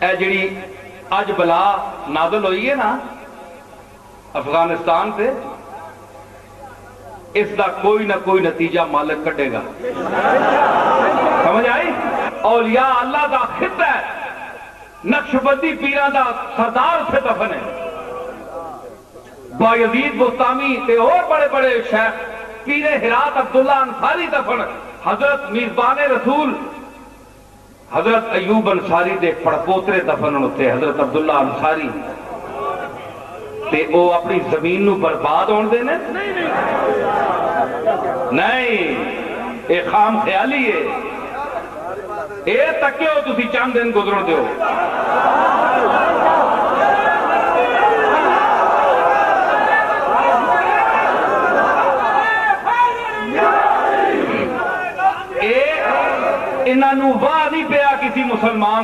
اے جڑی اج بلا نازل ہوئی ہے نا افغانستان سے، اس دا کوئی نہ کوئی نتیجہ مالک کٹے گا۔ سمجھ آئی؟ اولیاء اللہ دا خط ہے۔ نقش بندی پیران دا سردار سے دفن ہے۔ بایزید بستامی تے اور بڑے بڑے شیخ، پیر ہرات عبداللہ انصاری دفن۔ حضرت میزبان رسول حضرت ایوب انصاری دے پڑپوترے دفن ہوتے حضرت عبداللہ انصاری، تے او اپنی زمین نو برباد ہون دے نے؟ نہیں، اے خام خیالی ہے۔ اے تکیو تسی چاند دن گزرن دے ਇਹਨਾਂ ਨੂੰ ਵਾਹ ਨਹੀਂ ਪਿਆ ਕਿਸੇ ਮੁਸਲਮਾਨ